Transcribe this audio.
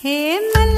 ஹே மல்லிப்பூ வச்சு வச்சு வாடுற